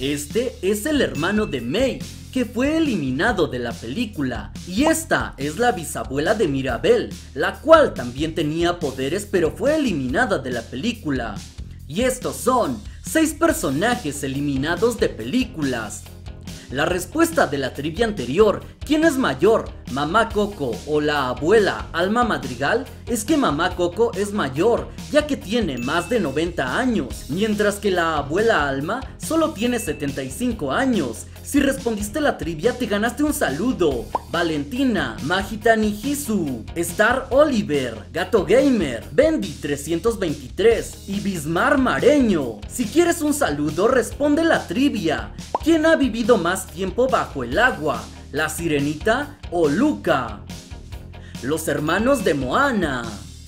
Este es el hermano de May, que fue eliminado de la película. Y esta es la bisabuela de Mirabel, la cual también tenía poderes pero fue eliminada de la película. Y estos son 6 personajes eliminados de películas. La respuesta de la trivia anterior, ¿quién es mayor, mamá Coco o la abuela Alma Madrigal? Es que mamá Coco es mayor, ya que tiene más de 90 años, mientras que la abuela Alma solo tiene 75 años. Si respondiste la trivia te ganaste un saludo. Valentina, Magita Nijisu, Star Oliver, Gato Gamer, Bendy 323 y Bismar Mareño. Si quieres un saludo responde la trivia. ¿Quién ha vivido más tiempo bajo el agua? ¿La sirenita o Luca? Los hermanos de Moana.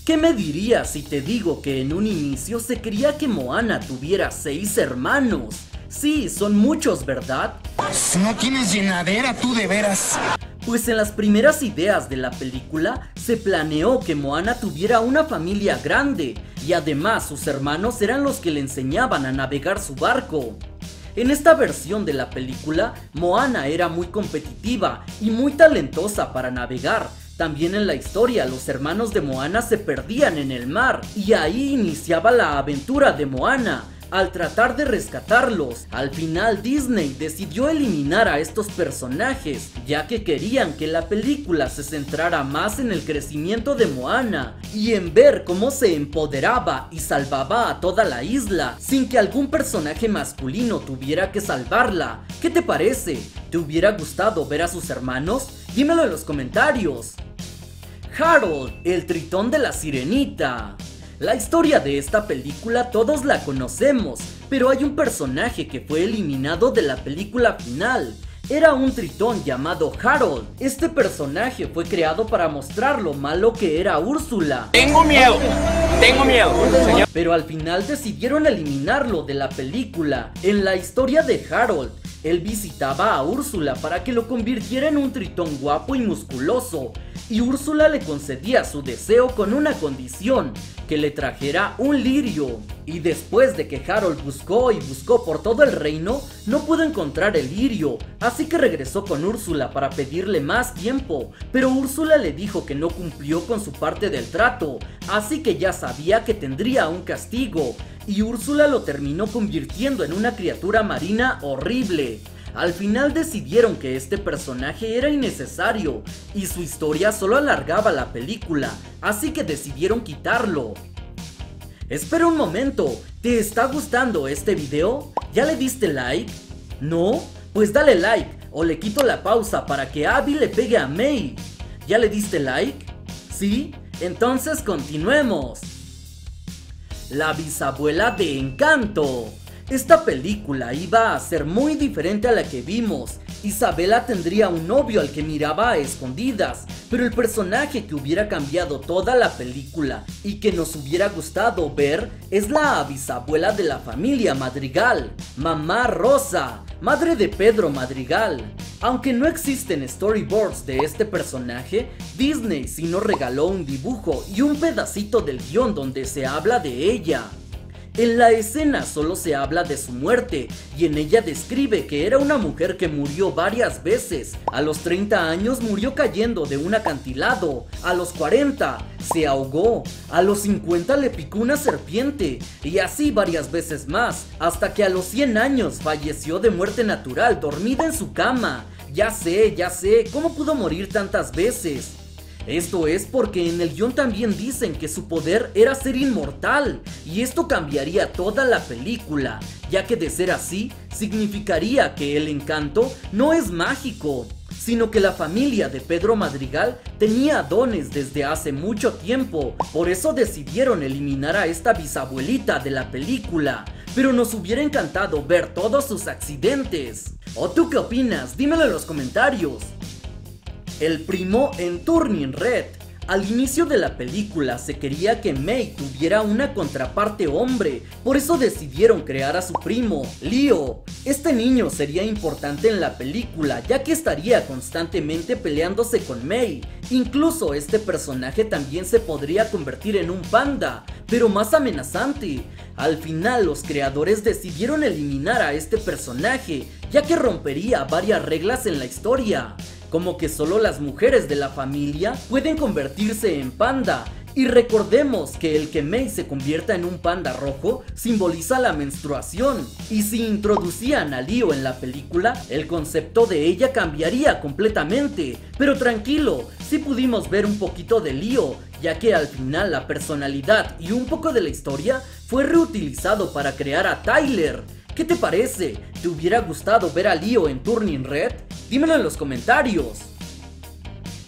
¿Qué me dirías si te digo que en un inicio se creía que Moana tuviera seis hermanos? Sí, son muchos, ¿verdad? No tienes llenadera tú de veras. Pues en las primeras ideas de la película se planeó que Moana tuviera una familia grande y además sus hermanos eran los que le enseñaban a navegar su barco. En esta versión de la película, Moana era muy competitiva y muy talentosa para navegar. También en la historia, los hermanos de Moana se perdían en el mar y ahí iniciaba la aventura de Moana al tratar de rescatarlos. Al final Disney decidió eliminar a estos personajes, ya que querían que la película se centrara más en el crecimiento de Moana y en ver cómo se empoderaba y salvaba a toda la isla sin que algún personaje masculino tuviera que salvarla. ¿Qué te parece? ¿Te hubiera gustado ver a sus hermanos? Dímelo en los comentarios. Harold, el tritón de la sirenita. La historia de esta película todos la conocemos, pero hay un personaje que fue eliminado de la película final. Era un tritón llamado Harold. Este personaje fue creado para mostrar lo malo que era Úrsula. Tengo miedo, tengo miedo, Pero al final decidieron eliminarlo de la película. En la historia de Harold, él visitaba a Úrsula para que lo convirtiera en un tritón guapo y musculoso, y Úrsula le concedía su deseo con una condición, que le trajera un lirio. Y después de que Harold buscó y buscó por todo el reino, no pudo encontrar el lirio, así que regresó con Úrsula para pedirle más tiempo, pero Úrsula le dijo que no cumplió con su parte del trato, así que ya sabía que tendría un castigo, y Úrsula lo terminó convirtiendo en una criatura marina horrible. Al final decidieron que este personaje era innecesario y su historia solo alargaba la película, así que decidieron quitarlo. Espera un momento, ¿te está gustando este video? ¿Ya le diste like? ¿No? Pues dale like o le quito la pausa para que Abby le pegue a May. ¿Ya le diste like? ¿Sí? Entonces continuemos. La bisabuela de Encanto. Esta película iba a ser muy diferente a la que vimos. Isabela tendría un novio al que miraba a escondidas, pero el personaje que hubiera cambiado toda la película y que nos hubiera gustado ver es la bisabuela de la familia Madrigal, Mamá Rosa, madre de Pedro Madrigal. Aunque no existen storyboards de este personaje, Disney sí nos regaló un dibujo y un pedacito del guion donde se habla de ella. En la escena solo se habla de su muerte y en ella describe que era una mujer que murió varias veces. A los 30 años murió cayendo de un acantilado, a los 40 se ahogó, a los 50 le picó una serpiente y así varias veces más, hasta que a los 100 años falleció de muerte natural dormida en su cama. Ya sé, ya sé, ¿cómo pudo morir tantas veces? Esto es porque en el guion también dicen que su poder era ser inmortal, y esto cambiaría toda la película, ya que de ser así, significaría que el encanto no es mágico, sino que la familia de Pedro Madrigal tenía dones desde hace mucho tiempo, por eso decidieron eliminar a esta bisabuelita de la película, pero nos hubiera encantado ver todos sus accidentes. ¿O tú qué opinas? Dímelo en los comentarios. El primo en Turning Red. Al inicio de la película se quería que Mei tuviera una contraparte hombre, por eso decidieron crear a su primo, Leo. Este niño sería importante en la película ya que estaría constantemente peleándose con Mei. Incluso este personaje también se podría convertir en un panda, pero más amenazante. Al final los creadores decidieron eliminar a este personaje, ya que rompería varias reglas en la historia como que solo las mujeres de la familia pueden convertirse en panda. Y recordemos que el que Mei se convierta en un panda rojo simboliza la menstruación. Y si introducían a Leo en la película, el concepto de ella cambiaría completamente. Pero tranquilo, sí pudimos ver un poquito de Leo, ya que al final la personalidad y un poco de la historia fue reutilizado para crear a Tyler. ¿Qué te parece? ¿Te hubiera gustado ver a Leo en Turning Red? Dímelo en los comentarios.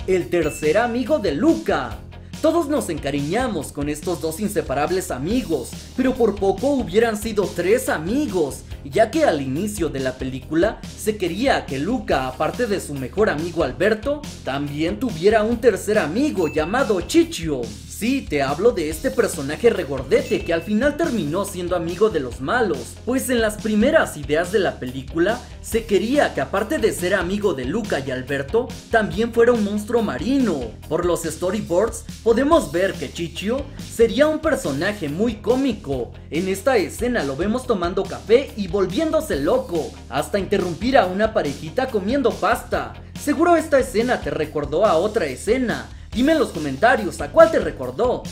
El tercer amigo de Luca. Todos nos encariñamos con estos dos inseparables amigos, pero por poco hubieran sido tres amigos, ya que al inicio de la película se quería que Luca, aparte de su mejor amigo Alberto, también tuviera un tercer amigo llamado Chichio. Sí, te hablo de este personaje regordete que al final terminó siendo amigo de los malos, pues en las primeras ideas de la película se quería que aparte de ser amigo de Luca y Alberto, también fuera un monstruo marino. Por los storyboards podemos ver que Chichio sería un personaje muy cómico. En esta escena lo vemos tomando café y volviéndose loco, hasta interrumpir a una parejita comiendo pasta. Seguro esta escena te recordó a otra escena, Dime en los comentarios a cuál te recordó.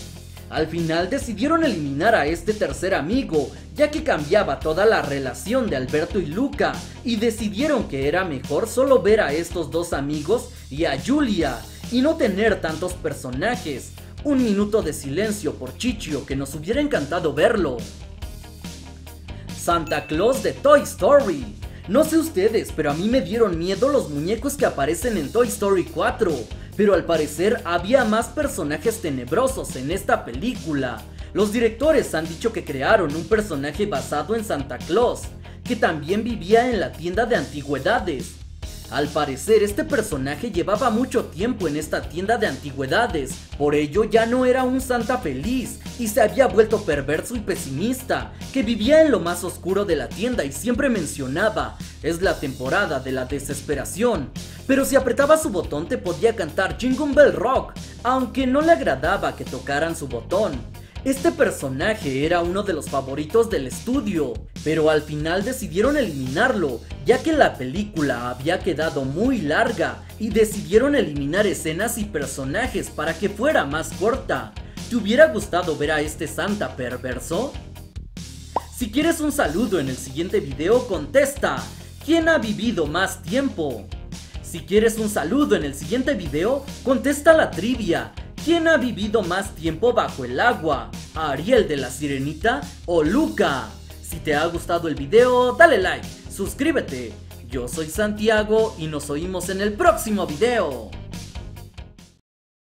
Al final decidieron eliminar a este tercer amigo, ya que cambiaba toda la relación de Alberto y Luca, y decidieron que era mejor solo ver a estos dos amigos y a Julia, y no tener tantos personajes. Un minuto de silencio por Chichio que nos hubiera encantado verlo. Santa Claus de Toy Story. No sé ustedes, pero a mí me dieron miedo los muñecos que aparecen en Toy Story 4 pero al parecer había más personajes tenebrosos en esta película. Los directores han dicho que crearon un personaje basado en Santa Claus, que también vivía en la tienda de antigüedades. Al parecer este personaje llevaba mucho tiempo en esta tienda de antigüedades, por ello ya no era un santa feliz y se había vuelto perverso y pesimista, que vivía en lo más oscuro de la tienda y siempre mencionaba, es la temporada de la desesperación, pero si apretaba su botón te podía cantar Jingle Bell Rock, aunque no le agradaba que tocaran su botón. Este personaje era uno de los favoritos del estudio, pero al final decidieron eliminarlo, ya que la película había quedado muy larga y decidieron eliminar escenas y personajes para que fuera más corta. ¿Te hubiera gustado ver a este Santa perverso? Si quieres un saludo en el siguiente video, contesta, ¿quién ha vivido más tiempo? Si quieres un saludo en el siguiente video, contesta la trivia. ¿Quién ha vivido más tiempo bajo el agua? ¿Ariel de la Sirenita o Luca? Si te ha gustado el video, dale like, suscríbete. Yo soy Santiago y nos oímos en el próximo video.